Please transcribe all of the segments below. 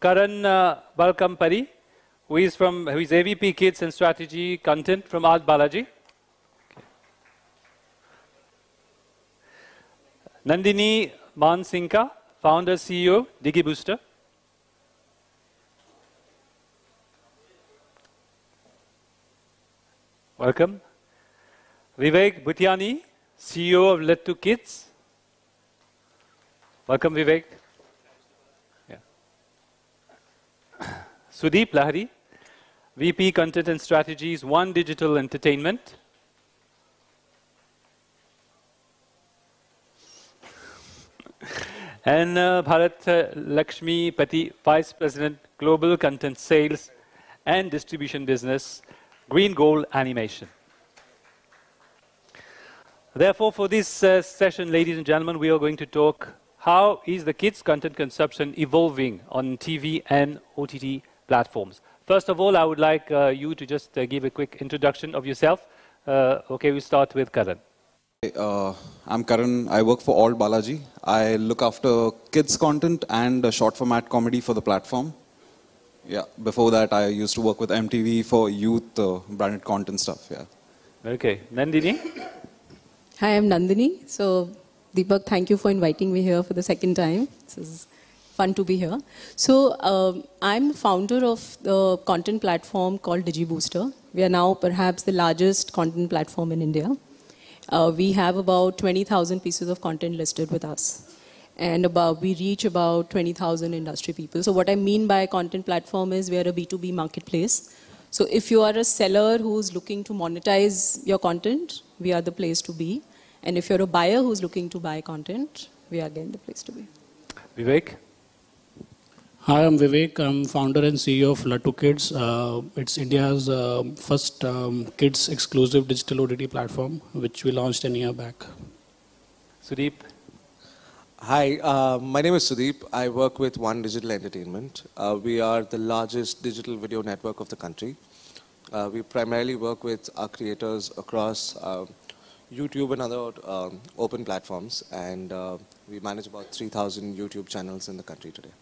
Karan uh, Baikampadi, who is from who is AVP Kids and Strategy Content from Alt Balaji. Nandini Mansinghka, founder CEO DigiBooster. Welcome. Vivek Bhutyani, CEO of Lattu Kids. Welcome, Vivek. Sudeep Lahiri, VP Content and Strategies, One Digital Entertainment. and uh, Bharat uh, Laxmipati, Vice President, Global Content Sales and Distribution Business, Green Gold Animation. Therefore, for this uh, session, ladies and gentlemen, we are going to talk how is the kids' content consumption evolving on TV and OTT platforms. First of all, I would like uh, you to just uh, give a quick introduction of yourself. Uh, okay, we start with Karan. Uh, I'm Karan. I work for Alt Balaji. I look after kids content and short format comedy for the platform. Yeah, before that I used to work with MTV for youth uh, branded content stuff, yeah. Okay, Nandini? Hi, I'm Nandini. So, Deepak, thank you for inviting me here for the second time. This is fun to be here. So, um, I'm the founder of the content platform called DigiBooster. We are now perhaps the largest content platform in India. Uh, we have about 20,000 pieces of content listed with us. And about, we reach about 20,000 industry people. So what I mean by content platform is we are a B2B marketplace. So if you are a seller who's looking to monetize your content, we are the place to be. And if you're a buyer who's looking to buy content, we are again the place to be. Vivek? Hi, I'm Vivek. I'm founder and CEO of Lattu Kids. Uh, it's India's uh, first um, kids exclusive digital OTT platform, which we launched a year back. Sudeep? Hi, uh, my name is Sudeep. I work with One Digital Entertainment. Uh, we are the largest digital video network of the country. Uh, we primarily work with our creators across uh, YouTube and other um, open platforms, and we manage about 3,000 YouTube channels in the country today.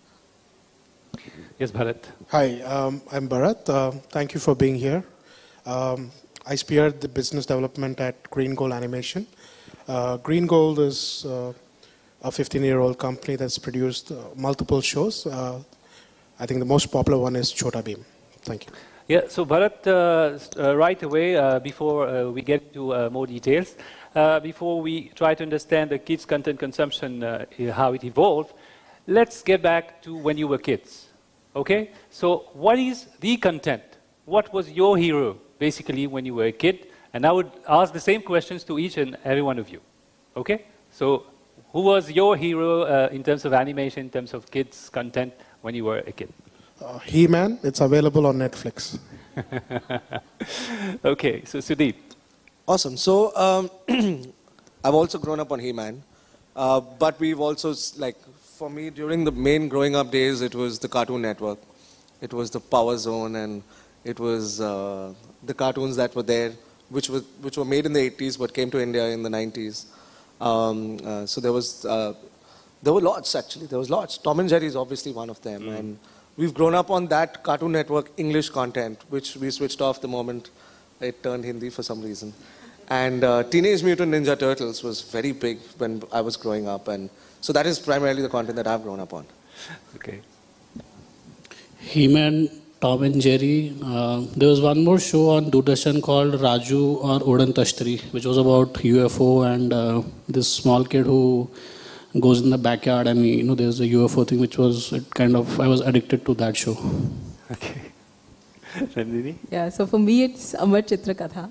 Yes, Bharat. Hi, um, I'm Bharat. Uh, thank you for being here. Um, I spearhead the business development at Green Gold Animation. Uh, Green Gold is uh, a 15-year-old company that's produced uh, multiple shows. Uh, I think the most popular one is Chota Bheem. Thank you. Yeah, so Bharat, uh, right away, before we get to more details, before we try to understand the kids' content consumption, how it evolved, let's get back to when you were kids. Okay? So, what is the content? What was your hero, basically, when you were a kid? And I would ask the same questions to each and every one of you. Okay? So, who was your hero uh, in terms of animation, in terms of kids' content when you were a kid? Uh, he Man, it's available on Netflix. okay, so Sudeep. Awesome. So, um, I've also grown up on He Man. Uh, but we've also, like, for me, during the main growing up days, it was the Cartoon Network. It was the Power Zone, and it was uh, the cartoons that were there, which were, which were made in the 80s but came to India in the 90s. Um, uh, so there was, uh, there were lots actually. There was lots. Tom and Jerry is obviously one of them, mm. and we've grown up on that Cartoon Network English content, which we switched off the moment it turned Hindi for some reason. And uh, Teenage Mutant Ninja Turtles was very big when I was growing up, and so that is primarily the content that I've grown up on. Okay. He-Man, Tom and Jerry. Uh, there was one more show on Doordarshan called Raju or Udan Tashtari, which was about UFO and uh, this small kid who goes in the backyard and you know there's a UFO thing, which was it kind of I was addicted to that show. Okay. yeah. So for me, it's Amar Chitra Katha.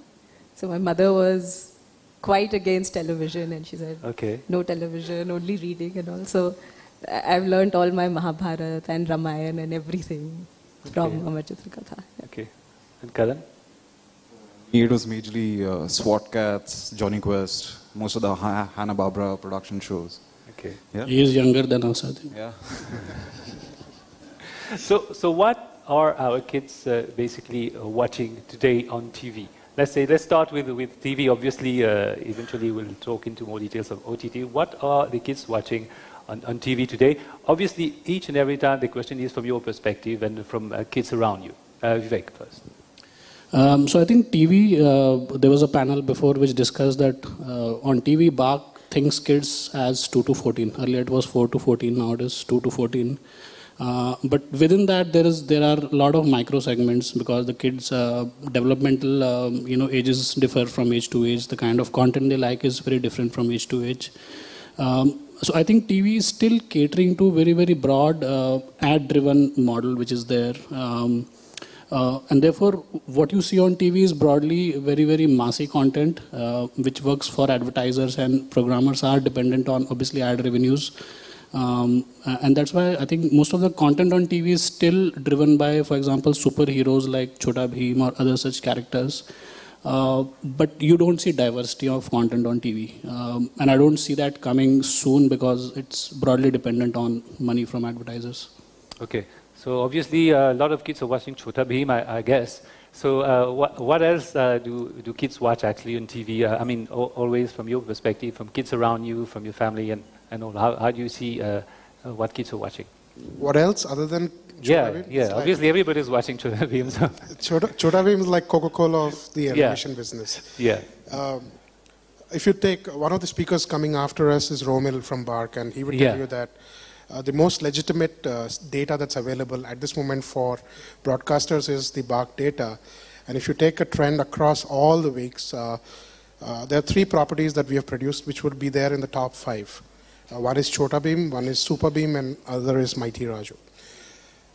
So my mother was quite against television and she said, okay. no television, only reading and all. So I've learned all my Mahabharata and Ramayana and everything okay. from Amar Chitra Katha. Okay. And Karan? It was majorly uh, SWAT Kats, Jonny Quest, most of the ha Hanna-Barbera production shows. Okay. Yeah. He is younger than us, I think. Yeah. so, so what are our kids uh, basically uh, watching today on TV? Let's say, let's start with, with TV. Obviously, uh, eventually we'll talk into more details of OTT. What are the kids watching on, on TV today. Obviously, each and every time the question is from your perspective and from uh, kids around you. Uh, Vivek first. Um, so I think TV, uh, there was a panel before which discussed that uh, on TV, BARC thinks kids as 2 to 14. Earlier it was 4 to 14, now it is 2 to 14. Uh, but within that, there is there are a lot of micro segments because the kids' uh, developmental um, you know ages differ from age to age. The kind of content they like is very different from age to age. Um, so I think TV is still catering to very very broad uh, ad-driven model which is there. Um, uh, and therefore, what you see on TV is broadly very, very massy content, uh, which works for advertisers and programmers are dependent on obviously ad revenues. Um, and that's why I think most of the content on TV is still driven by, for example, superheroes like Chota Bheem or other such characters. Uh, but you don't see diversity of content on TV. Um, and I don't see that coming soon because it's broadly dependent on money from advertisers. Okay. So obviously, a lot of kids are watching Chota Bheem, I, I guess. So uh, what, what else uh, do, do kids watch actually on TV? Uh, I mean, always from your perspective, from kids around you, from your family, and, and all. How, how do you see uh, uh, what kids are watching? What else other than Chota yeah, Bheem? yeah. It's Obviously, like, everybody's watching Chota Bheem. So. Chota, Chota Bheem is like Coca-Cola of the animation business. Yeah. Um, if you take one of the speakers coming after us is Romil from BARC, and he would Yeah. tell you that uh, the most legitimate uh, data that's available at this moment for broadcasters is the BARC data. And if you take a trend across all the weeks, uh, uh, there are three properties that we have produced which would be there in the top five. Uh, one is Chota Bheem, one is Super Bheem, and other is Mighty Raju.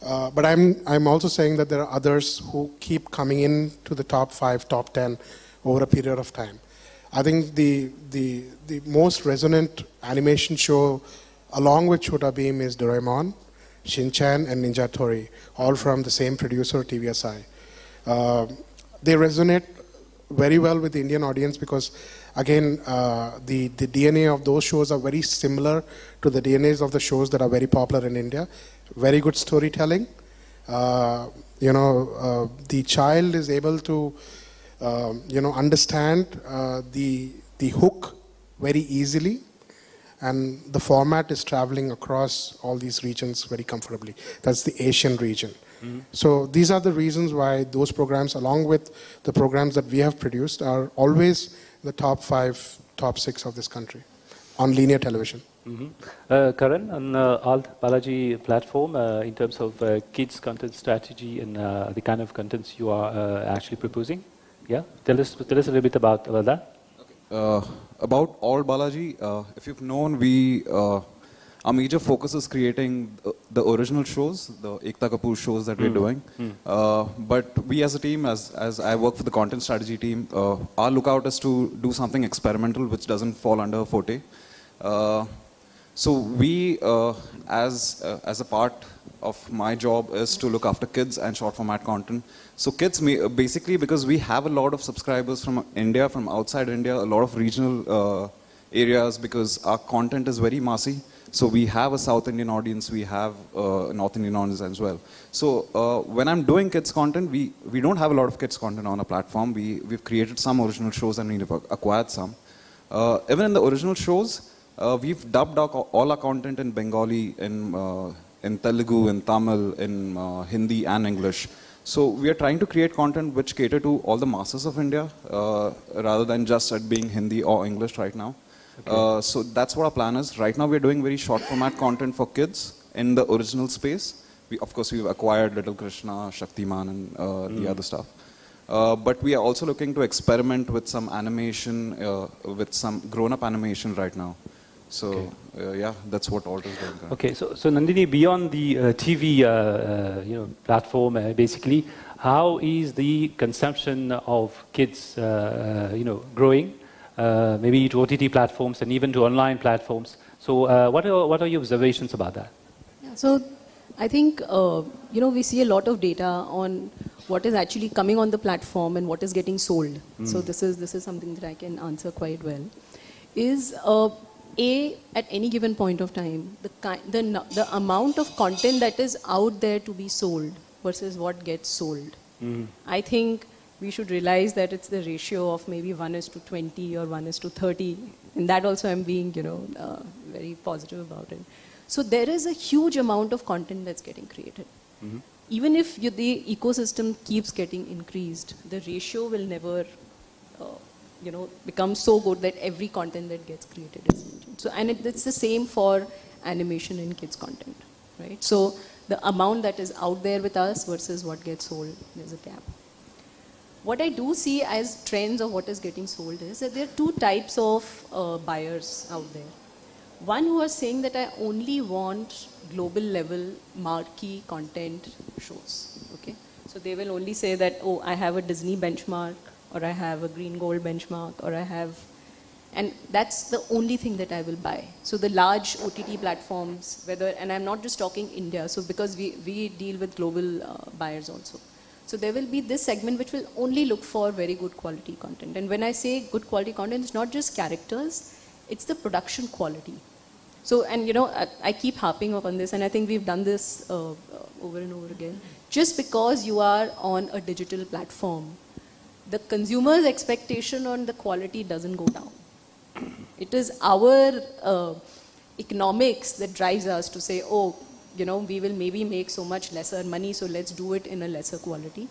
Uh, but I'm, I'm also saying that there are others who keep coming in to the top five, top 10 over a period of time. I think the, the, the most resonant animation show along with Chota Bheem is Doraemon, Shin-Chan, and Ninja Tori, all from the same producer, TV Asahi. Uh, they resonate very well with the Indian audience because, again, uh, the, the DNA of those shows are very similar to the DNAs of the shows that are very popular in India. Very good storytelling. Uh, you know, uh, the child is able to, um, you know, understand uh, the, the hook very easily and the format is traveling across all these regions very comfortably. That's the Asian region. So these are the reasons why those programs, along with the programs that we have produced, are always the top five, top six of this country on linear television. Mm-hmm. Uh, Karan, on uh, Alt Balaji platform, uh, in terms of uh, kids content strategy and uh, the kind of contents you are uh, actually proposing, yeah, tell us tell us a little bit about, about that. Uh, about Alt Balaji, uh, if you've known, we uh, our major focus is creating uh, the original shows, the Ekta Kapoor shows that we're doing. Uh, but we as a team, as as I work for the content strategy team, uh, our lookout is to do something experimental which doesn't fall under Forte. Uh, so we, uh, as uh, as a part of my job, is to look after kids and short format content. So kids, may, basically, because we have a lot of subscribers from India, from outside India, a lot of regional uh, areas, because our content is very massy. So we have a South Indian audience, we have uh, a North Indian audience as well. So uh, when I'm doing kids content, we, we don't have a lot of kids content on our platform. We, we've created some original shows and we've acquired some. Uh, even in the original shows, uh, we've dubbed our, all our content in Bengali, in, uh, in Telugu, in Tamil, in uh, Hindi and English. So we are trying to create content which cater to all the masses of India, rather than just at being Hindi or English right now. Uh, so that's what our plan is. Right now we're doing very short format content for kids in the original space. We, of course, we've acquired Little Krishna, Shaktiman, and uh, the other stuff. Uh, but we are also looking to experiment with some animation, uh, with some grown-up animation right now. So uh, yeah, that's what Alt is doing. Okay, so, so Nandini, beyond the uh, TV uh, uh, you know, platform, uh, basically, how is the consumption of kids you know, growing? Uh, maybe to OTT platforms and even to online platforms. So, uh, what, are, what are your observations about that? Yeah, so I think, uh, you know, we see a lot of data on what is actually coming on the platform and what is getting sold. So this is, this is something that I can answer quite well. Is, uh, A, at any given point of time, the, the, the amount of content that is out there to be sold versus what gets sold. I think we should realize that it's the ratio of maybe 1 is to 20 or 1 is to 30. And that also I'm being, you know, uh, very positive about it. So there is a huge amount of content that's getting created. Mm-hmm. Even if you, the ecosystem keeps getting increased, the ratio will never, uh, you know, become so good that every content that gets created is. So, and it, it's the same for animation and kids content, right? So the amount that is out there with us versus what gets sold, there's a gap. What I do see as trends of what is getting sold is that there are two types of uh, buyers out there. One who are saying that I only want global level marquee content shows. Okay, so they will only say that oh I have a Disney benchmark or I have a Green Gold benchmark or I have and that's the only thing that I will buy. So the large OTT platforms, whether, and I'm not just talking India, so because we, we deal with global uh, buyers also. So there will be this segment which will only look for very good quality content. And when I say good quality content, it's not just characters, it's the production quality. So, and you know, I, I keep harping on this, and I think we've done this uh, uh over and over again. Just because you are on a digital platform, the consumer's expectation on the quality doesn't go down it is our uh, economics that drives us to say, oh, you know, we will maybe make so much lesser money, so let's do it in a lesser quality.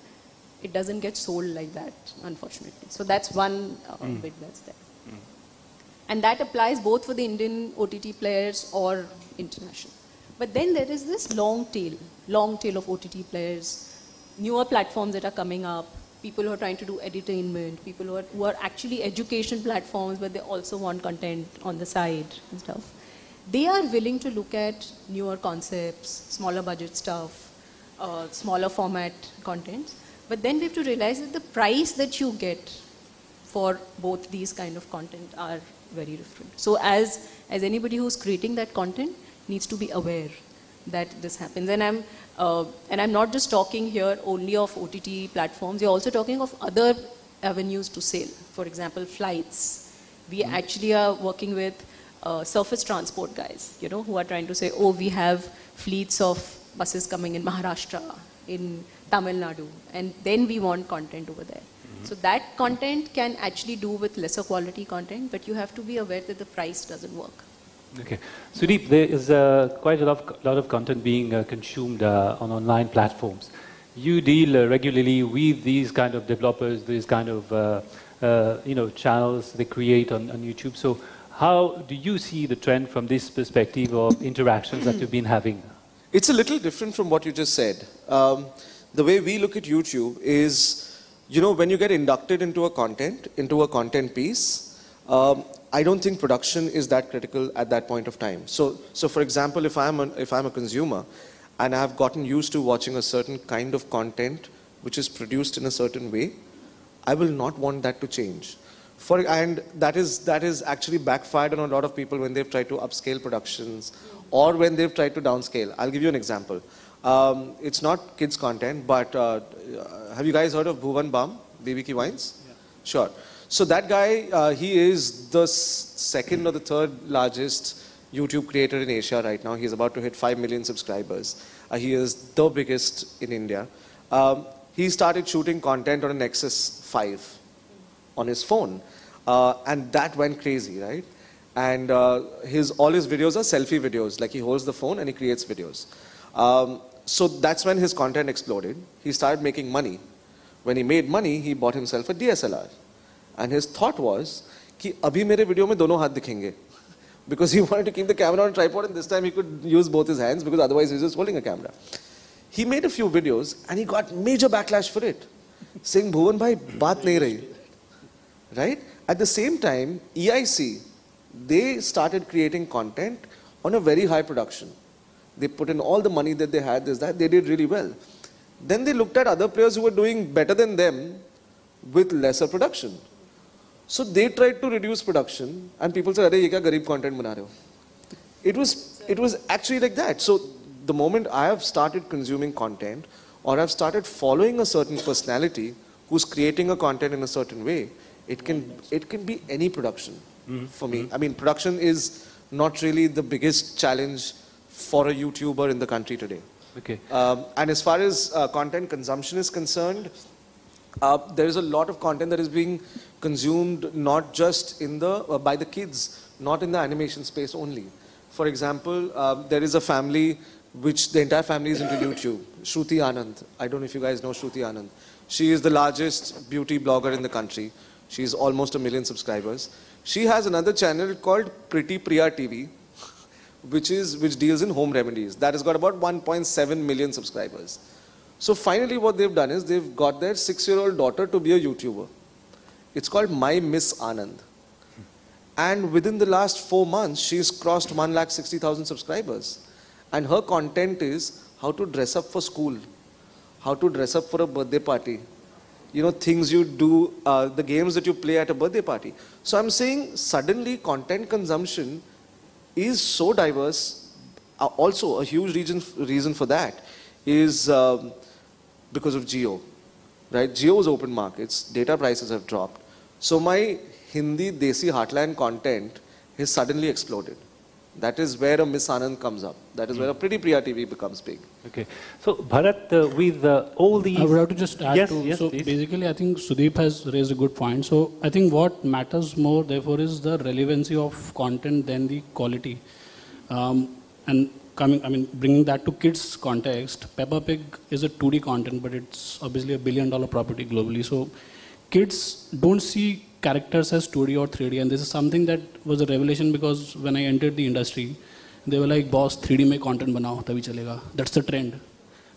It doesn't get sold like that, unfortunately. So that's one uh, mm. bit that's there. Mm. And that applies both for the Indian OTT players or international. But then there is this long tail, long tail of OTT players, newer platforms that are coming up, people who are trying to do edutainment, people who are, who are actually education platforms, but they also want content on the side and stuff. They are willing to look at newer concepts, smaller budget stuff, uh, smaller format contents. But then we have to realize that the price that you get for both these kind of content are very different. So as, as anybody who's creating that content needs to be aware that this happens. And I'm, uh, and I'm not just talking here only of OTT platforms, you're also talking of other avenues to sale. For example, flights. We mm -hmm. actually are working with uh, surface transport guys, you know, who are trying to say, oh, we have fleets of buses coming in Maharashtra, in Tamil Nadu, and then we want content over there. Mm -hmm. So that content can actually do with lesser quality content, but you have to be aware that the price doesn't work. Okay. Sudeep, there is uh, quite a lot of, lot of content being uh, consumed uh, on online platforms. You deal uh, regularly with these kind of developers, these kind of uh, uh, you know, channels they create on, on YouTube. So how do you see the trend from this perspective of interactions that you've been having? It's a little different from what you just said. Um, the way we look at YouTube is, you know, when you get inducted into a content, into a content piece, um, I don't think production is that critical at that point of time. So, so for example, if I'm, a, if I'm a consumer and I've gotten used to watching a certain kind of content which is produced in a certain way, I will not want that to change. For, and that is, that is actually backfired on a lot of people when they've tried to upscale productions or when they've tried to downscale. I'll give you an example. Um, it's not kids content, but uh, have you guys heard of Bhuvan Bam, BB Ki Vines? Yeah. Sure. So that guy, uh, he is the second or the third largest YouTube creator in Asia right now. He's about to hit 5 million subscribers. Uh, he is the biggest in India. Um, he started shooting content on a Nexus 5 on his phone. Uh, and that went crazy, right? And uh, his, all his videos are selfie videos. Like he holds the phone and he creates videos. Um, so that's when his content exploded. He started making money. When he made money, he bought himself a DSLR. And his thought was कि अभी मेरे video में दोनों हाथ दिखेंगे because he wanted to keep the camera on tripod and this time he could use both his hands because otherwise he was just holding a camera. He made a few videos and he got major backlash for it, saying Bhuvan bhai baat nahi rahi. Right? At the same time, EIC, they started creating content on a very high production. They put in all the money that they had, this, that, they did really well. Then they looked at other players who were doing better than them with lesser production. So they tried to reduce production and people said, Arey, ye kya garib content bana ho? It was, it was actually like that. So the moment I have started consuming content or I've started following a certain personality who's creating a content in a certain way, it can, it can be any production mm -hmm. for me. Mm -hmm. I mean, production is not really the biggest challenge for a YouTuber in the country today. Okay. Um, and as far as uh, content consumption is concerned, uh, there is a lot of content that is being consumed not just in the uh, by the kids, not in the animation space only. For example, uh, there is a family which the entire family is into YouTube. Shruti Anand. I don't know if you guys know Shruti Anand. She is the largest beauty blogger in the country. She's almost a million subscribers. She has another channel called Pretty Priya TV, which is which deals in home remedies. That has got about 1.7 million subscribers. So finally, what they've done is they've got their six-year-old daughter to be a YouTuber. It's called My Miss Anand. And within the last four months, she's crossed 1,60,000 subscribers. And her content is how to dress up for school, how to dress up for a birthday party, you know, things you do, uh, the games that you play at a birthday party. So I'm saying suddenly content consumption is so diverse. Uh, also, a huge reason, reason for that is um, because of Jio, right? Jio's open markets, data prices have dropped. So my Hindi Desi Heartland content has suddenly exploded. That is where a Miss Anand comes up. That is where a Pretty Priya TV becomes big. Okay. So, Bharat, uh, with uh, all these... I would have to just add yes, to... Yes, so, please. basically, I think Sudeep has raised a good point. So, I think what matters more, therefore, is the relevancy of content than the quality. Um, and coming, I mean, bringing that to kids' context, Peppa Pig is a 2D content, but it's obviously a billion-dollar property globally. So, kids don't see characters as 2D or 3D, and this is something that was a revelation because when I entered the industry, they were like, boss, 3D में content banao, तभी चलेगा. That's the trend.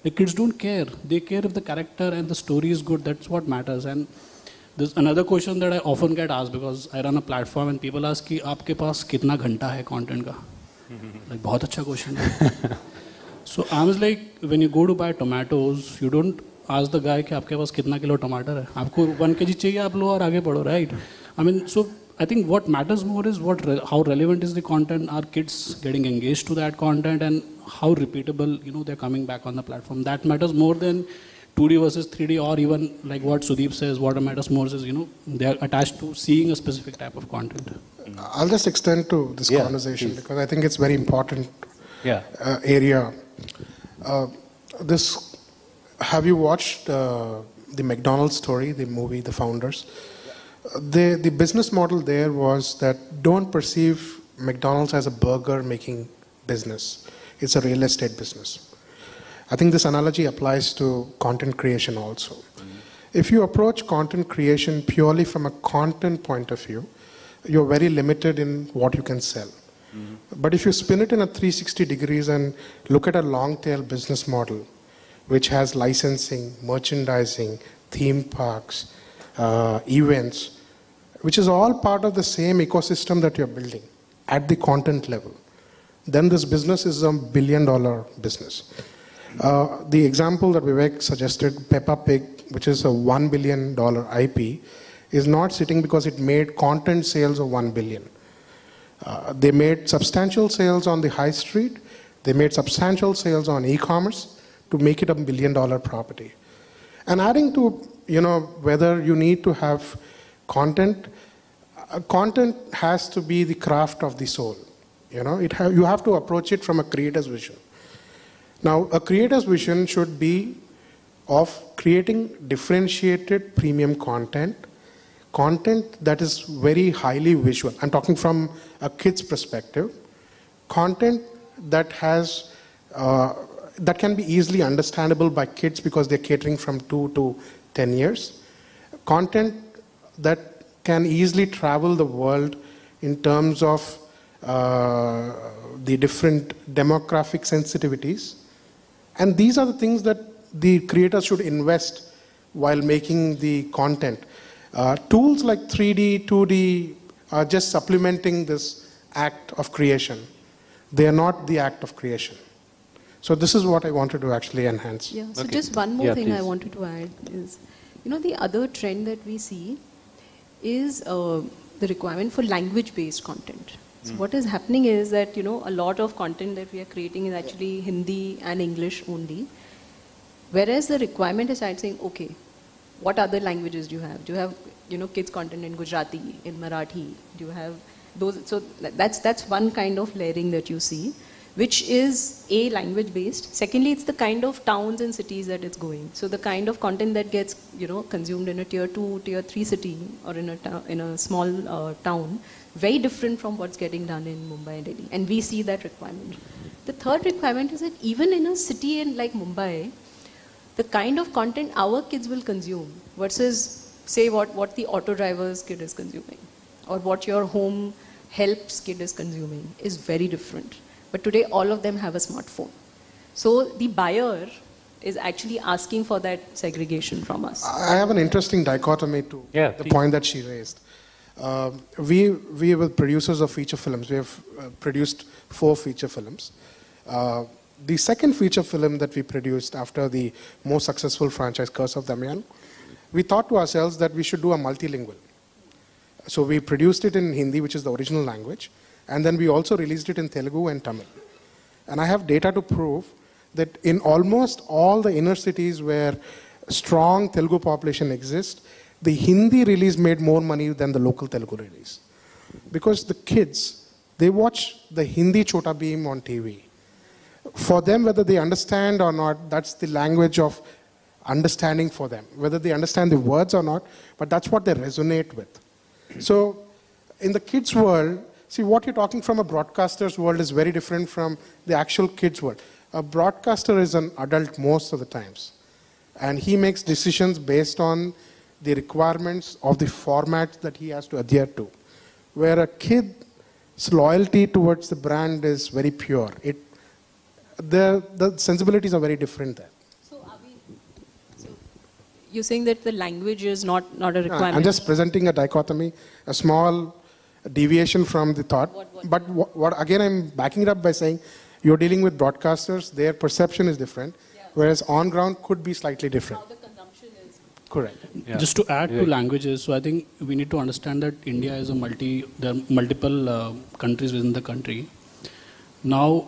The kids don't care. They care if the character and the story is good. That's what matters. And there's another question that I often get asked because I run a platform and people ask कि आपके पास कितना घंटा है content का? Like बहुत अच्छा question है. So I was like, when you go to buy tomatoes, you don't ask the guy कि आपके पास कितना किलो टमाटर है आपको वन के जी चाहिए आप लो और आगे बढ़ो right I mean so I think what matters more is what re- how relevant is the content. Are kids getting engaged to that content, and how repeatable you know they're coming back on the platform. That matters more than 2D versus 3D, or even like what Sudeep says. What matters more is you know they're attached to seeing a specific type of content. I'll just extend to this Yeah, conversation please. because I think it's very important Yeah. uh, area. Uh, this, have you watched uh, the McDonald's story, the movie, The Founders? The, the business model there was that don't perceive McDonald's as a burger making business. It's a real estate business. I think this analogy applies to content creation also. If you approach content creation purely from a content point of view, you're very limited in what you can sell. But if you spin it in a 360 degrees and look at a long tail business model, which has licensing, merchandising, theme parks, uh, events, which is all part of the same ecosystem that you're building at the content level, then this business is a billion dollar business. Uh, the example that Vivek suggested, Peppa Pig, which is a $1 billion IP, is not sitting because it made content sales of 1 billion. Uh, they made substantial sales on the high street. They made substantial sales on e-commerce to make it a billion dollar property. And adding to, you know, whether you need to have content, uh, content has to be the craft of the soul. You know, it ha- you have to approach it from a creator's vision. Now, a creator's vision should be of creating differentiated premium content, content that is very highly visual. I'm talking from a kid's perspective, content that has uh, that can be easily understandable by kids because they're catering from two to ten years, content that can easily travel the world in terms of uh, the different demographic sensitivities. And these are the things that the creators should invest while making the content. Uh, tools like 3D, 2D are just supplementing this act of creation. They are not the act of creation. So this is what I wanted to actually enhance. Yeah, so Okay. just one more Yeah, thing I wanted to add is, you know, the other trend that we see is uh, the requirement for language-based content. So Hmm. what is happening is that, you know, a lot of content that we are creating is actually Hindi and English only. Whereas the requirement is saying, okay, what other languages do you have? Do you have, you know, kids content in Gujarati, in Marathi? Do you have those? So that's, that's one kind of layering that you see. Which is A, language based. Secondly, it's the kind of towns and cities that it's going. So the kind of content that gets, you know, consumed in a tier two, tier three city or in a, in a small uh, town, very different from what's getting done in Mumbai and Delhi. And we see that requirement. The third requirement is that even in a city in like Mumbai, the kind of content our kids will consume versus say what, what the auto driver's kid is consuming or what your home helps kid is consuming is very different. But today all of them have a smartphone. So the buyer is actually asking for that segregation from us. I have an interesting dichotomy to Yeah, the please. point that she raised. Um, we, we were producers of feature films. We have uh, produced four feature films. Uh, the second feature film that we produced after the most successful franchise, Curse of Damyaan, we thought to ourselves that we should do a multilingual. So we produced it in Hindi, which is the original language, and then we also released it in Telugu and Tamil. And I have data to prove that in almost all the inner cities where strong Telugu population exists, the Hindi release made more money than the local Telugu release. Because the kids, they watch the Hindi Chota Bheem on TV. For them, whether they understand or not, that's the language of understanding for them. Whether they understand the words or not, but that's what they resonate with. So, in the kids' world, see what you're talking from a broadcaster's world is very different from the actual kids' world. A broadcaster is an adult most of the times, and he makes decisions based on the requirements of the format that he has to adhere to. Where a kid's loyalty towards the brand is very pure. It, the, the sensibilities are very different there. So are we, so you're saying that the language is not, not a ah, No, requirement? I'm just presenting a dichotomy, a small deviation from the thought. What- what- But what, what, again, I'm backing it up by saying you're dealing with broadcasters, their perception is different, whereas on ground could be slightly different. How the consumption is. Correct. Yeah. Just to add to languages, so I think we need to understand that India is a multi, there are multiple uh, countries within the country. Now,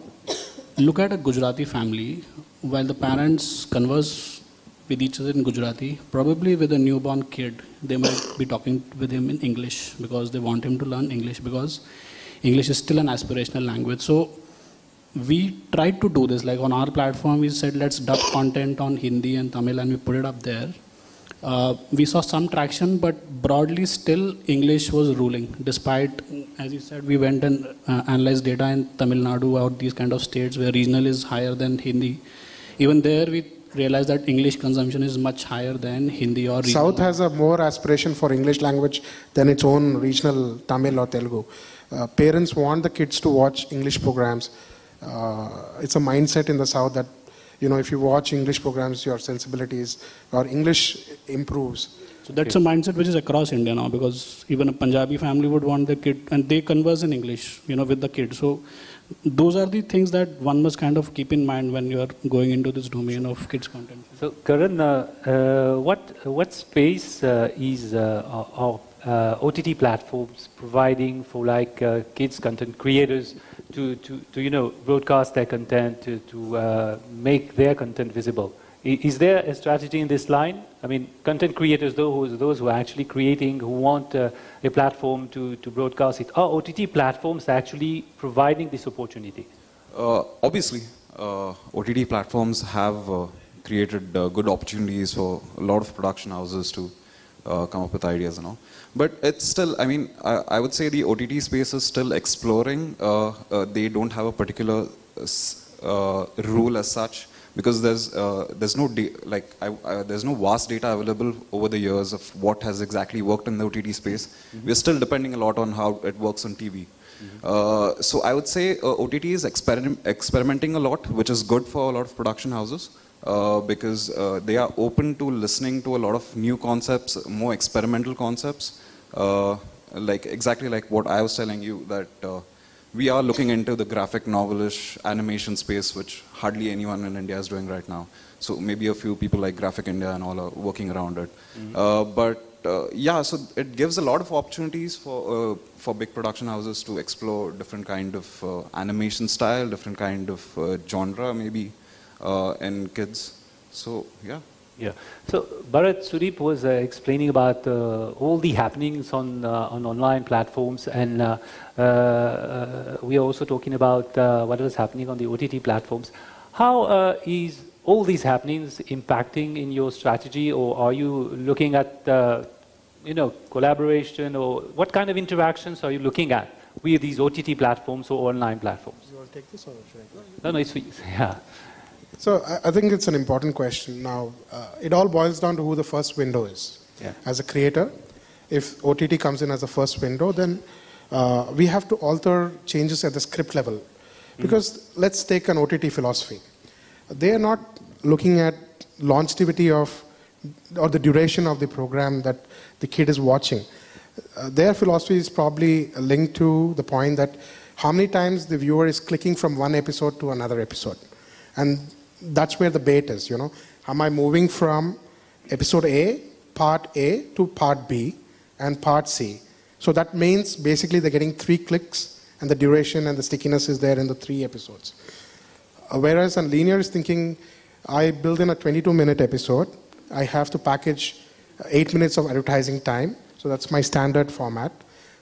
look at a Gujarati family, while the parents converse with each other in Gujarati, probably with a newborn kid, they might be talking with him in English because they want him to learn English because English is still an aspirational language. So we tried to do this. Like on our platform we said let's dub content on hindi and tamil and we put it up there. Uh, we saw some traction but broadly still english was ruling. Despite as you said we went and uh, analyzed data in tamil nadu or these kind of states where regional is higher than hindi. Even there we realized that english consumption is much higher than hindi or regional. South has a more aspiration for English language than its own regional Tamil or Telugu. Uh, parents want the kids to watch English programs. Uh, it's a mindset in the South that, you know, if you watch English programs, your sensibilities or English improves. So that's a mindset which is across India now because even a Punjabi family would want their kid and they converse in English, you know, with the kid. So those are the things that one must kind of keep in mind when you are going into this domain of kids content. So, Karan, uh, uh, what what space uh, is uh, of uh, OTT platforms providing for like uh, kids content creators to, to, to you know broadcast their content to, to uh, make their content visible? Is there a strategy in this line? I mean, content creators, those, those who are actually creating, who want uh, a platform to, to broadcast it, are OTT platforms actually providing this opportunity? Uh, obviously, uh, OTT platforms have uh, created uh, good opportunities for a lot of production houses to uh, come up with ideas and all. But it's still, I mean, I, I would say the OTT space is still exploring. They don't have a particular rule as such because there's uh, there's no like I, I, there's no vast data available over the years of what has exactly worked in the OTT space. We're still depending a lot on how it works on TV. Uh, so I would say uh, OTT is experim- experimenting a lot, which is good for a lot of production houses uh, because uh, they are open to listening to a lot of new concepts, more experimental concepts, uh, like exactly like what I was telling you that uh, we are looking into the graphic novelish animation space, which hardly anyone in India is doing right now. So maybe a few people like Graphic India and all are working around it. Uh, but uh, yeah, so it gives a lot of opportunities for uh, for big production houses to explore different kind of uh, animation style, different kind of uh, genre maybe uh, in kids. So yeah. Yeah. So Bharat Sudeep was uh, explaining about uh, all the happenings on uh, on online platforms, and uh, uh, we are also talking about uh, what was happening on the OTT platforms. How is all these happenings impacting in your strategy, or are you looking at you know collaboration, or what kind of interactions are you looking at with these OTT platforms or online platforms? You want to take this or should I? No, no, it's yeah. So I, I think it's an important question. Now, uh, it all boils down to who the first window is. Yeah. As a creator, if OTT comes in as the first window, then uh, we have to alter changes at the script level. Because mm-hmm. let's take an OTT philosophy. They are not looking at longevity of or the duration of the program that the kid is watching. Uh, their philosophy is probably linked to the point that how many times the viewer is clicking from one episode to another episode. And that's where the bait is, you know. Am I moving from episode A, part A, to part B and part C? So that means basically they're getting three clicks and the duration and the stickiness is there in the three episodes. Uh, whereas on linear is thinking, I build in a 22 minute episode, I have to package uh, eight minutes of advertising time, so that's my standard format.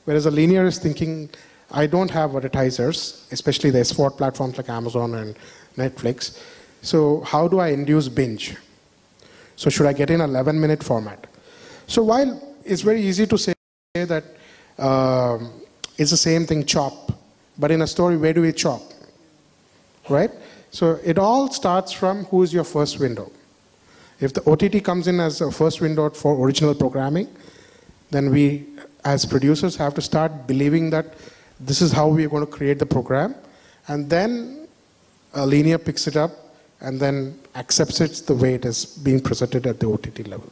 Whereas a linear is thinking, I don't have advertisers, especially the SVOD platforms like Amazon and Netflix. So how do I induce binge? So should I get in 11 minute format? So while it's very easy to say that um, it's the same thing chop, but in a story, where do we chop? Right? So it all starts from who is your first window. If the OTT comes in as a first window for original programming, then we as producers have to start believing that this is how we are going to create the program. And then a linear picks it up and then accepts it the way it is being presented at the OTT level.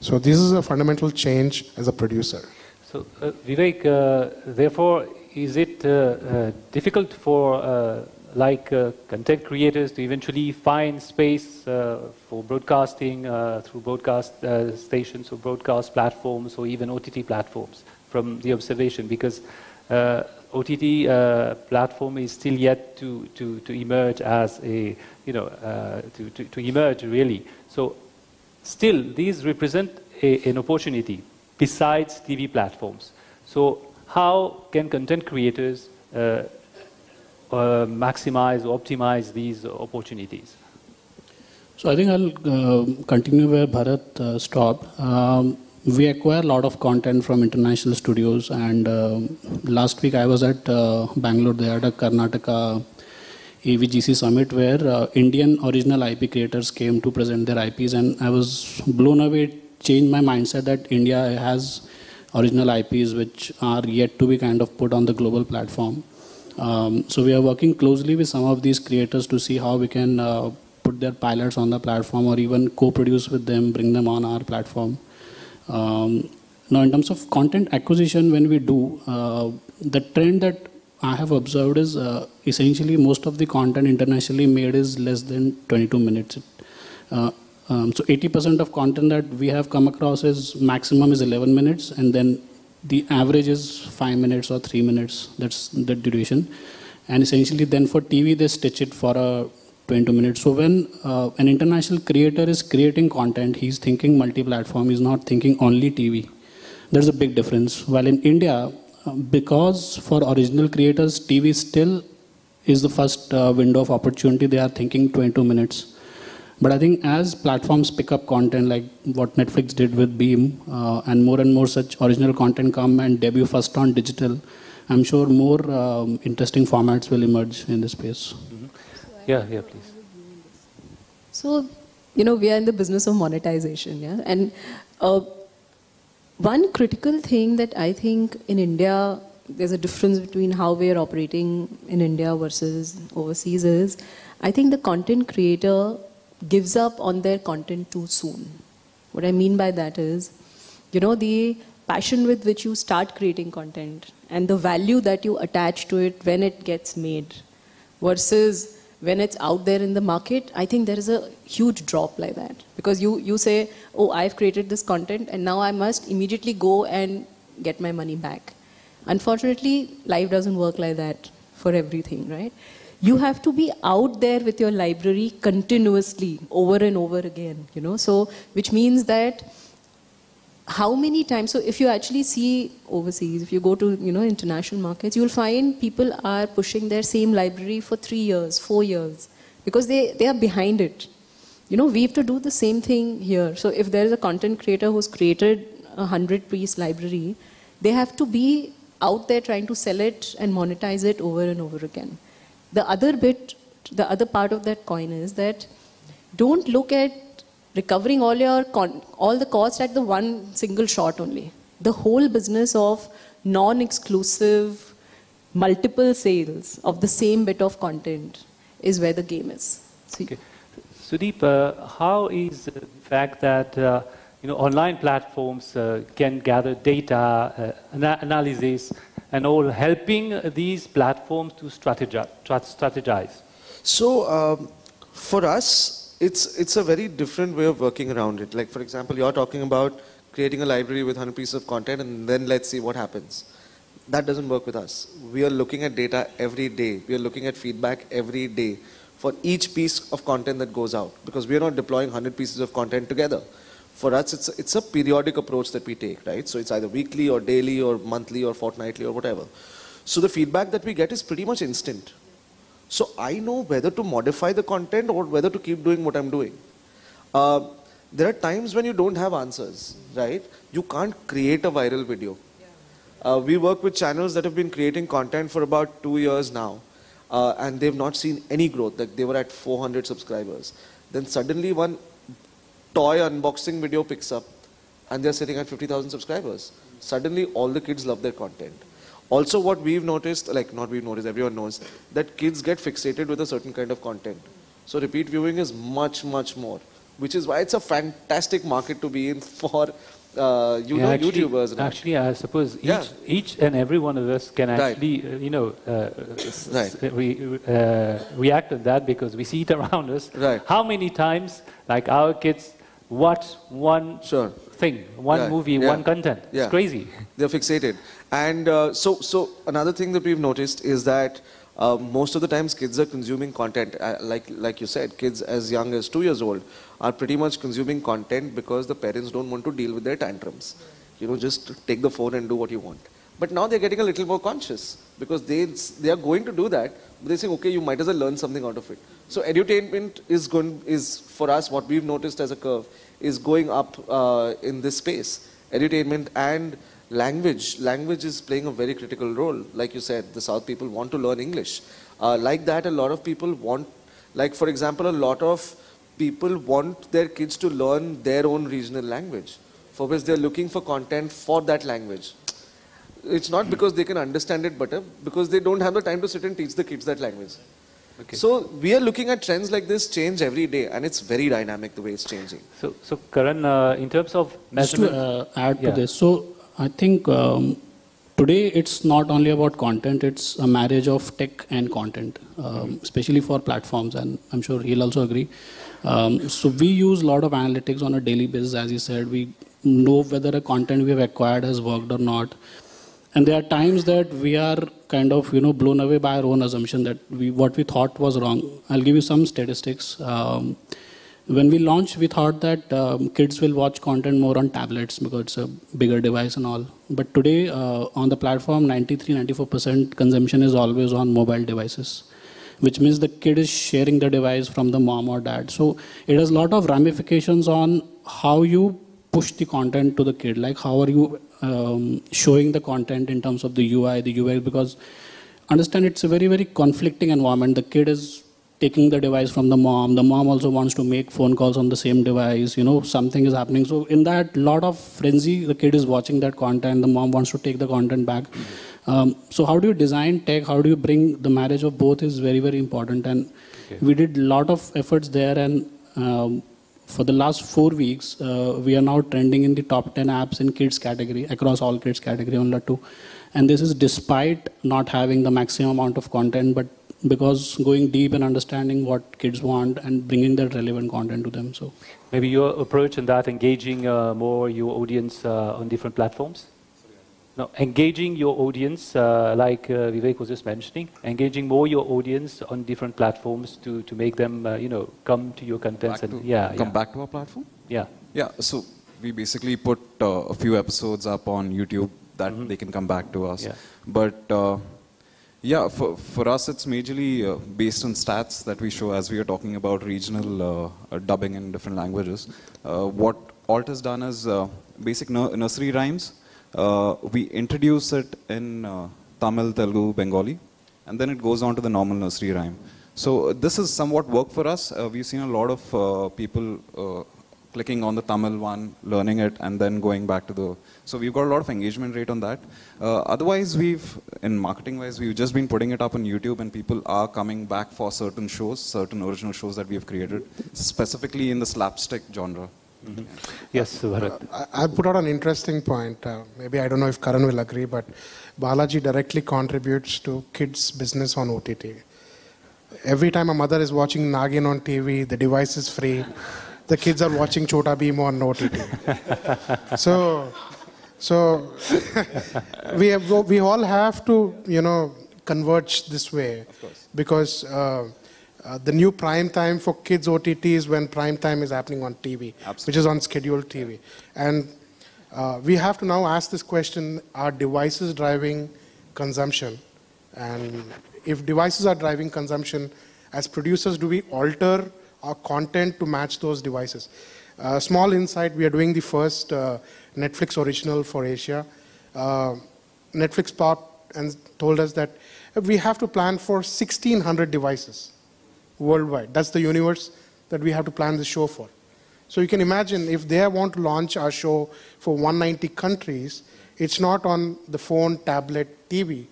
So this is a fundamental change as a producer. So uh, Vivek, uh, therefore, is it uh, uh difficult for uh, like uh, content creators to eventually find space for broadcasting through broadcast stations or broadcast platforms or even OTT platforms from the observation? Because OTT uh, platform is still yet to, to, to emerge as a, you know, uh, to, to, to, emerge really. So still, these represent a, an opportunity besides TV platforms. So how can content creators uh, uh maximize or optimize these opportunities? So I think I'll uh, continue where Bharat uh, stopped. Um, we acquire a lot of content from international studios and uh, last week i was at uh, bangalore they had a karnataka avgc summit where uh, indian original ip creators came to present their ips and i was blown away it changed my mindset that india has original ips which are yet to be kind of put on the global platform. Um, so we are working closely with some of these creators to see how we can uh, put their pilots on the platform or even co-produce with them bring them on our platform um, now, in terms of content acquisition, when we do, uh, the trend that I have observed is uh, essentially most of the content internationally made is less than 22 minutes. Uh, um, so 80% of content that we have come across is maximum is 11 minutes, and then the average is five minutes or three minutes. That's the duration. And essentially, then for TV, they stitch it for a 22 minutes. So when uh, an international creator is creating content, he's thinking multi-platform, he's not thinking only TV. There's a big difference. While in India, uh, because for original creators, TV still is the first uh, window of opportunity, they are thinking 22 minutes. But I think as platforms pick up content like what Netflix did with Bheem, uh, and more and more such original content come and debut first on digital, I'm sure more um, interesting formats will emerge in this space. Yeah, yeah, please. So, you know, we are in the business of monetization, yeah? And uh, one critical thing that I think in India, there's a difference between how we are operating in India versus overseas is, I think the content creator gives up on their content too soon. What I mean by that is, you know, the passion with which you start creating content and the value that you attach to it when it gets made versus when it's out there in the market, I think there is a huge drop like that. Because you, you say, oh, I've created this content and now I must immediately go and get my money back. Unfortunately, life doesn't work like that for everything, right? you have to be out there with your library continuously over and over again, you know. So, which means that how many times, so if you actually see overseas, if you go to, you know, international markets, you'll find people are pushing their same library for three years, four years, because they, they are behind it. You know, we have to do the same thing here. So if there is a content creator who's created a 100 piece library, they have to be out there trying to sell it and monetize it over and over again. The other bit, the other part of that coin is that don't look at recovering all your all the cost at the one single shot only. The whole business of non-exclusive, multiple sales of the same bit of content is where the game is. Okay. Sudeep, uh, how is the fact that uh, you know, online platforms uh, can gather data, uh, ana analysis, and all, helping these platforms to strategize. strategize. So um, for us, it's, it's a very different way of working around it. Like for example, you're talking about creating a library with 100 pieces of content and then let's see what happens. That doesn't work with us. We are looking at data every day. We are looking at feedback every day for each piece of content that goes out because we are not deploying 100 pieces of content together for us, it's a, it's a periodic approach that we take, right? So it's either weekly or daily or monthly or fortnightly or whatever. So the feedback that we get is pretty much instant. So I know whether to modify the content or whether to keep doing what I'm doing. Uh, there are times when you don't have answers, right? You can't create a viral video. Uh, we work with channels that have been creating content for about two years now, uh, and they've not seen any growth. Like they were at 400 subscribers. Then suddenly one toy unboxing video picks up and they're sitting at 50,000 subscribers. Suddenly all the kids love their content. Also what we've noticed, like not we've noticed, everyone knows, that kids get fixated with a certain kind of content. So repeat viewing is much, much more, which is why it's a fantastic market to be in for uh, you yeah, know, actually, YouTubers. Right? Actually, I suppose each, yeah. each and every one of us can actually, right. uh, you know, uh, right. we, uh, react to that because we see it around us. Right. How many times, like our kids watch one sure. thing, one movie, yeah, one content. It's crazy. They're fixated. And uh, so, so another thing that we've noticed is that uh, most of the times kids are consuming content. Uh, like, like you said, kids as young as two years old are pretty much consuming content because the parents don't want to deal with their tantrums. You know, just take the phone and do what you want. But now they're getting a little more conscious because they, they are going to do that. But they say, okay, you might as well learn something out of it. So edutainment is going, is for us, what we've noticed as a curve, is going up uh, in this space. Edutainment and language. Language is playing a very critical role. Like you said, the South people want to learn English. Uh, like that, a lot of people want, like for example, a lot of people want their kids to learn their own regional language, for which they're looking for content for that language. It's not because they can understand it better, because they don't have the time to sit and teach the kids that language. Okay. So we are looking at trends like this change every day, and it's very dynamic the way it's changing. So, so Karan, uh, in terms of measurement, Just to uh, add yeah. to this, so I think um, today it's not only about content; it's a marriage of tech and content, um, mm-hmm. especially for platforms, and I'm sure he'll also agree. Um, so we use a lot of analytics on a daily basis, as you said. We know whether a content we have acquired has worked or not and there are times that we are kind of you know blown away by our own assumption that we what we thought was wrong i'll give you some statistics um, when we launched we thought that um, kids will watch content more on tablets because it's a bigger device and all. But today uh, on the platform 93 94% consumption is always on mobile devices which means the kid is sharing the device from the mom or dad. So it has a lot of ramifications on how you push the content to the kid. Like how are you um, showing the content in terms of the UI, the UX, because understand it's a very, very conflicting environment. The kid is taking the device from the mom. The mom also wants to make phone calls on the same device. You know, something is happening. So in that lot of frenzy, the kid is watching that content. The mom wants to take the content back. Um, so how do you design tech? How do you bring the marriage of both is very, very important. And okay. we did a lot of efforts there and um, for the last four weeks, uh, we are now trending in the top 10 apps in kids category, across all kids category on Lattu. And this is despite not having the maximum amount of content, but because going deep and understanding what kids want and bringing that relevant content to them. So maybe your approach in that engaging uh, more your audience uh, on different platforms. Now, engaging your audience, uh, like uh, Vivek was just mentioning, engaging more your audience on different platforms to, to make them, uh, you know, come to your contents Back and to- yeah, come yeah. back to our platform. Yeah. Yeah, so we basically put uh, a few episodes up on YouTube that they can come back to us. Yeah. But uh, yeah, for, for us, it's majorly uh, based on stats that we show as we are talking about regional uh, uh, dubbing in different languages. Uh, what Alt has done is uh, basic nur- nursery rhymes. Uh, we introduce it in Tamil, Telugu, Bengali, and then it goes on to the normal nursery rhyme. So this has somewhat worked for us. We've seen a lot of people clicking on the Tamil one, learning it, and then going back to the. So we've got a lot of engagement rate on that. Uh, otherwise, we've in marketing wise, we've just been putting it up on YouTube, and people are coming back for certain shows, certain original shows that we have created, specifically in the slapstick genre. Yes, Bharath. I, I put out an interesting point. Uh, maybe I don't know if Karan will agree, but Balaji directly contributes to kids' business on OTT. Every time a mother is watching Nagin on TV, the device is free. The kids are watching Chota Bheem on OTT. so, so we have, we all have to you know converge this way. Because uh, uh, the new prime time for kids OTT is when prime time is happening on TV, which is on scheduled TV, and uh, we have to now ask this question: Are devices driving consumption? And if devices are driving consumption, as producers, do we alter our content to match those devices? Uh, small insight: We are doing the first uh, Netflix original for Asia. Uh, Netflix popped and told us that we have to plan for 1,600 devices worldwide. That's the universe that we have to plan the show for. So you can imagine if they want to launch our show for 190 countries, it's not on the phone, tablet, TV.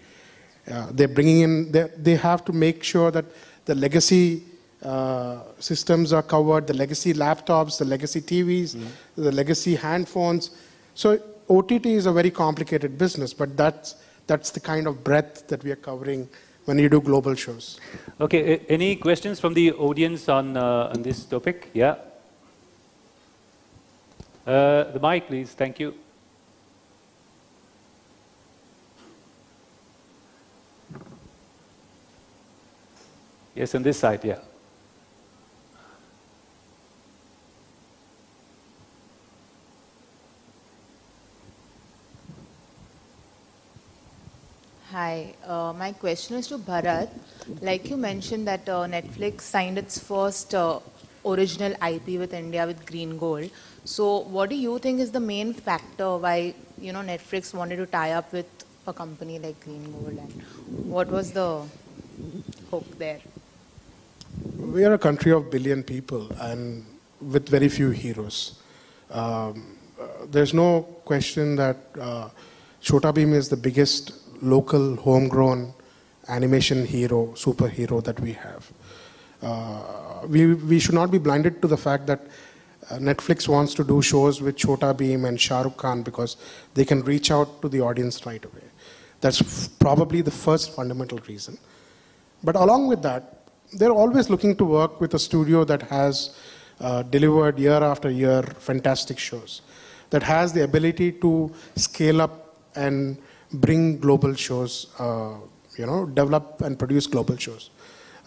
Uh, they're bringing in, they, they have to make sure that the legacy uh, systems are covered, the legacy laptops, the legacy TVs, the legacy handphones. So OTT is a very complicated business, but that's, that's the kind of breadth that we are covering when you do global shows. Okay, any questions from the audience on, uh, on this topic? Yeah. Uh, the mic, please. Thank you. Yes, on this side, yeah. Hi, uh, my question is to Bharath. Like you mentioned that uh, Netflix signed its first uh, original IP with India with Green Gold. So, what do you think is the main factor why you know Netflix wanted to tie up with a company like Green Gold, and what was the hook there? We are a country of billion people and with very few heroes. Um, uh, there's no question that uh, Chota Bheem is the biggest local homegrown animation hero, superhero that we have. Uh, we, we should not be blinded to the fact that uh, Netflix wants to do shows with Chota Bheem and Shah Rukh Khan because they can reach out to the audience right away. That's probably the first fundamental reason. But along with that, they're always looking to work with a studio that has uh, delivered year after year fantastic shows, that has the ability to scale up and bring global shows, uh, you know, develop and produce global shows.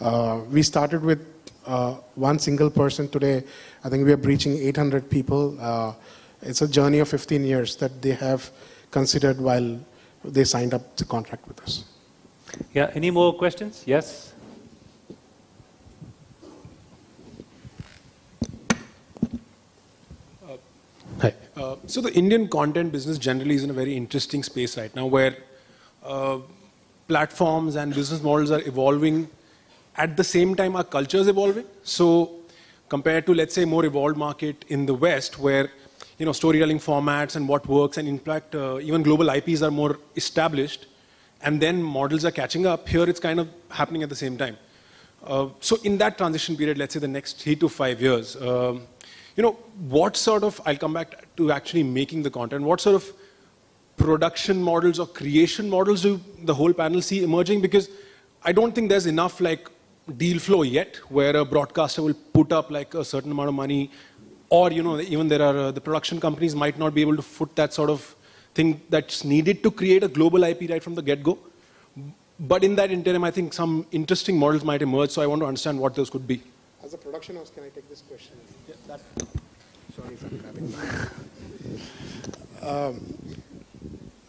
Uh, we started with uh, one single person today. I think we are breaching 800 people. Uh, it's a journey of 15 years that they have considered while they signed up the contract with us. Yeah, any more questions? Yes? Hi. Uh, so the Indian content business generally is in a very interesting space right now where uh, platforms and business models are evolving. At the same time, our culture is evolving. So compared to, let's say, more evolved market in the West where you know, storytelling formats and what works and in fact, uh, even global IPs are more established and then models are catching up. Here it's kind of happening at the same time. Uh, so in that transition period, let's say the next three to five years, um, you know, what sort of, I'll come back to actually making the content, what sort of production models or creation models do the whole panel see emerging? Because I don't think there's enough like deal flow yet where a broadcaster will put up like a certain amount of money or, you know, even there are, uh, the production companies might not be able to foot that sort of thing that's needed to create a global IP right from the get-go. But in that interim, I think some interesting models might emerge, so I want to understand what those could be. As a production house, can I take this question? That. Sorry if I'm grabbing. um,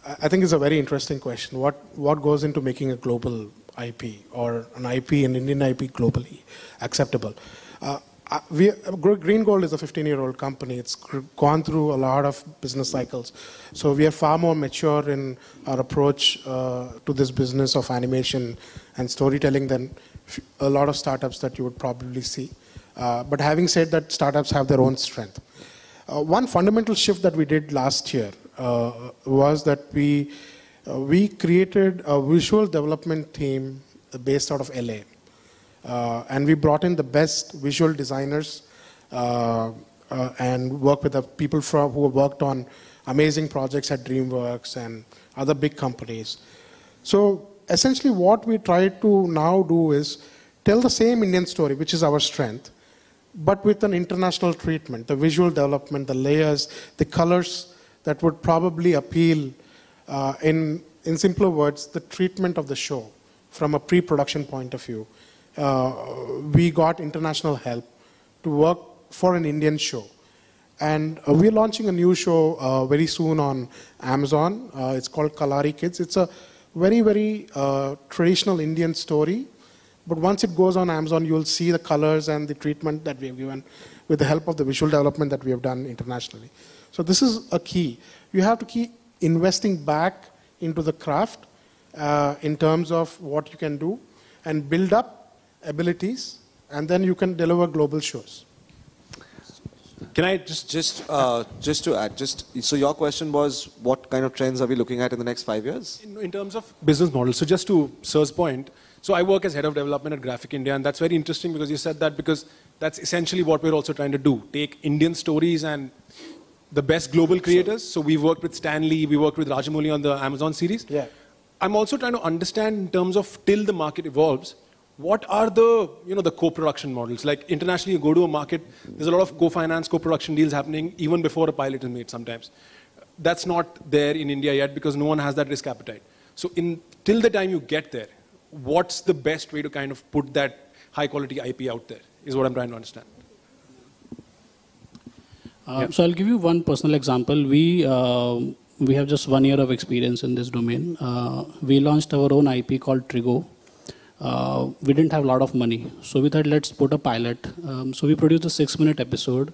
I I think it's a very interesting question. What what goes into making a global IP or an IP, an Indian IP, globally acceptable? Uh, we, Green Gold is a 15-year-old company. It's gone through a lot of business cycles. So we are far more mature in our approach uh, to this business of animation and storytelling than a lot of startups that you would probably see. Uh, but having said that, startups have their own strength. Uh, one fundamental shift that we did last year uh, was that we, uh, we created a visual development team based out of LA. Uh, and we brought in the best visual designers and worked with the people from, who worked on amazing projects at DreamWorks and other big companies. So essentially what we try to now do is tell the same Indian story, which is our strength, but with an international treatment, the visual development, the layers, the colors that would probably appeal, uh, in, in simpler words, the treatment of the show from a pre-production point of view uh, we got international help to work for an Indian show. And uh, we're launching a new show uh, very soon on Amazon. Uh, it's called Kalari Kids. It's a very, very uh, traditional Indian story. But once it goes on Amazon, you'll see the colors and the treatment that we have given with the help of the visual development that we have done internationally. So this is a key. You have to keep investing back into the craft uh, in terms of what you can do and build up abilities, and then you can deliver global shows. Can I just just uh, just to add, just so your question was, what kind of trends are we looking at in the next five years? In, in terms of business models, so just to Sir's point, so I work as head of development at Graphic India, and that's very interesting because you said that because that's essentially what we're also trying to do: take Indian stories and the best global creators. So we've worked with Stan Lee, we worked with Rajamouli on the Amazon series. Yeah. I'm also trying to understand in terms of till the market evolves, what are the you know the co-production models like internationally you go to a market there's a lot of co-finance co-production deals happening even before a pilot is made sometimes that's not there in india yet because no one has that risk appetite so in till the time you get there what's the best way to kind of put that high quality ip out there is what i'm trying to understand uh, so i'll give you one personal example we uh, we have just one year of experience in this domain uh, we launched our own ip called trigo uh, we didn't have a lot of money. So we thought, let's put a pilot. Um, so we produced a six minute episode.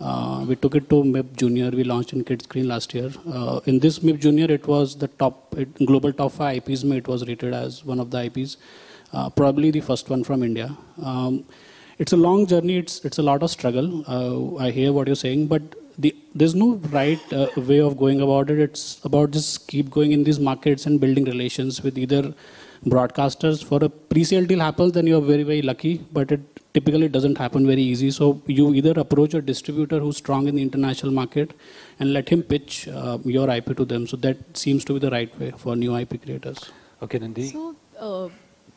Uh, we took it to MIP Junior. We launched in Kidscreen last year. Uh, in this MIP Junior, it was the top, it, global top five IPs. It was rated as one of the IPs, uh, probably the first one from India. Um, it's a long journey. It's it's a lot of struggle. Uh, I hear what you're saying, but the, there's no right uh, way of going about it. It's about just keep going in these markets and building relations with either broadcasters for a pre-sale deal happens then you're very very lucky but it typically it doesn't happen very easy. So you either approach a distributor who's strong in the international market and let him pitch uh, your ip to them. So that seems to be the right way for new ip creators. Okay nandi so uh,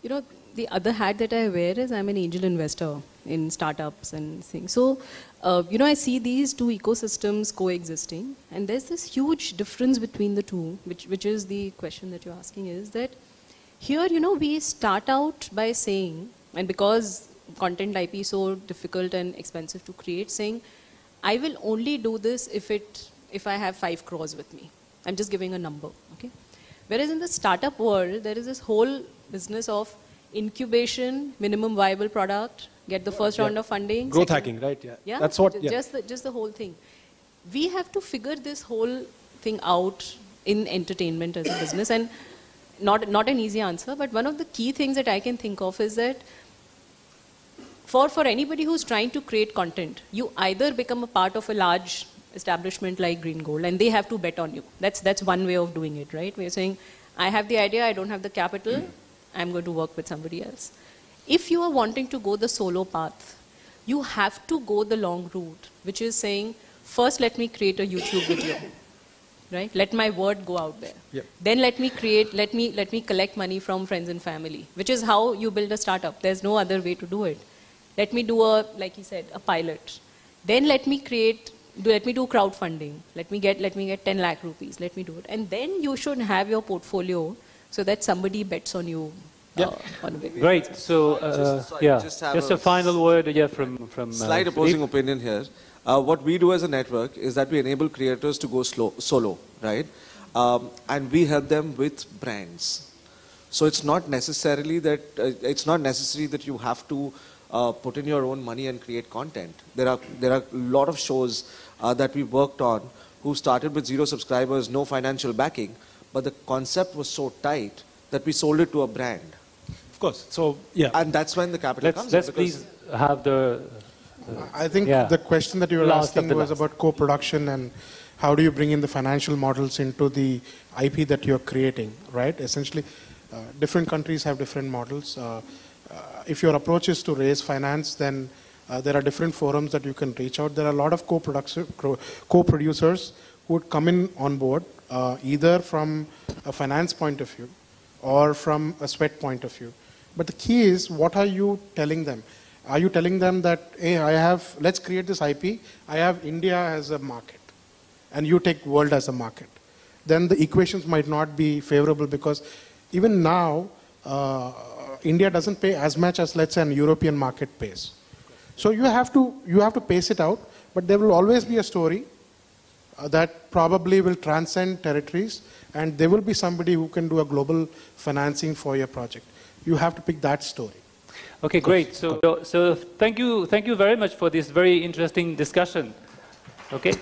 you know the other hat that i wear is i'm an angel investor in startups and things. So uh, you know i see these two ecosystems coexisting and there's this huge difference between the two which which is the question that you're asking is that here, you know, we start out by saying, and because content IP so difficult and expensive to create, saying, I will only do this if it, if I have five crores with me. I'm just giving a number, okay? Whereas in the startup world, there is this whole business of incubation, minimum viable product, get the first yeah. round of funding. Growth second, hacking, right? Yeah. Yeah. That's what. Yeah. Just the, just the whole thing. We have to figure this whole thing out in entertainment as a business, and not, not an easy answer, but one of the key things that I can think of is that for, for anybody who's trying to create content, you either become a part of a large establishment like Green Gold and they have to bet on you. That's, that's one way of doing it, right? We're saying, I have the idea, I don't have the capital, I'm going to work with somebody else. If you are wanting to go the solo path, you have to go the long route, which is saying, first let me create a YouTube video right? Let my word go out there. Yep. Then let me create, let me, let me collect money from friends and family, which is how you build a startup. There's no other way to do it. Let me do a, like he said, a pilot. Then let me create do, let me do crowdfunding. Let me get let me get 10 lakh rupees. Let me do it, and then you should have your portfolio so that somebody bets on you. Yeah. Uh, on Great. So, uh, Just- sorry, yeah, just have just a a final word yeah, from from. uh, Slight Deep. opposing opinion here. Uh, what we do as a network is that we enable creators to go slow, solo, right? Um, and we help them with brands. So it's not necessarily that uh, it's not necessary that you have to uh, put in your own money and create content. There are there are a lot of shows uh, that we worked on who started with zero subscribers, no financial backing, but the concept was so tight that we sold it to a brand, Of course. So yeah. and that's when the capital Let's comes. let's in please have the. I think Yeah. the question that you were Last asking was last. about co-production and how do you bring in the financial models into the IP that you're creating, right? Essentially, uh, different countries have different models. Uh, uh, if your approach is to raise finance, then uh, there are different forums that you can reach out. There are a lot of co-producer- co- co-producers who would come in on board, uh, either from a finance point of view or from a sweat point of view. But the key is, what are you telling them? Are you telling them that, hey, I have, let's create this IP, I have India as a market, and you take world as a market? Then the equations might not be favorable because even now, uh, India doesn't pay as much as, let's say, an European market pays. So you have to, you have to pace it out, but there will always be a story uh, that probably will transcend territories, and there will be somebody who can do a global financing for your project. You have to pick that story. Okay, great. So, so thank you, thank you very much for this very interesting discussion. Okay.